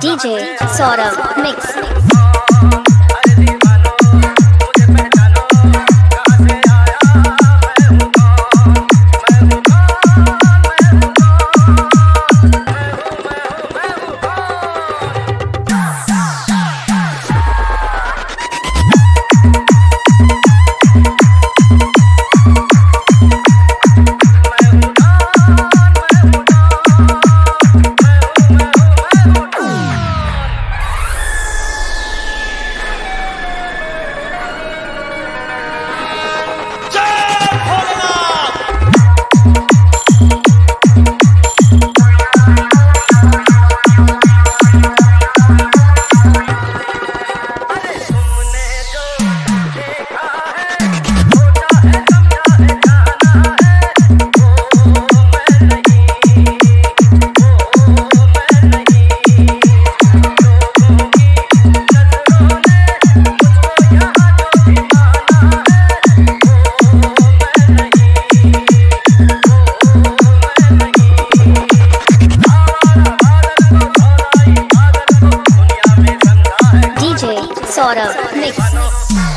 DJ Saurabh Mix. sort of mix.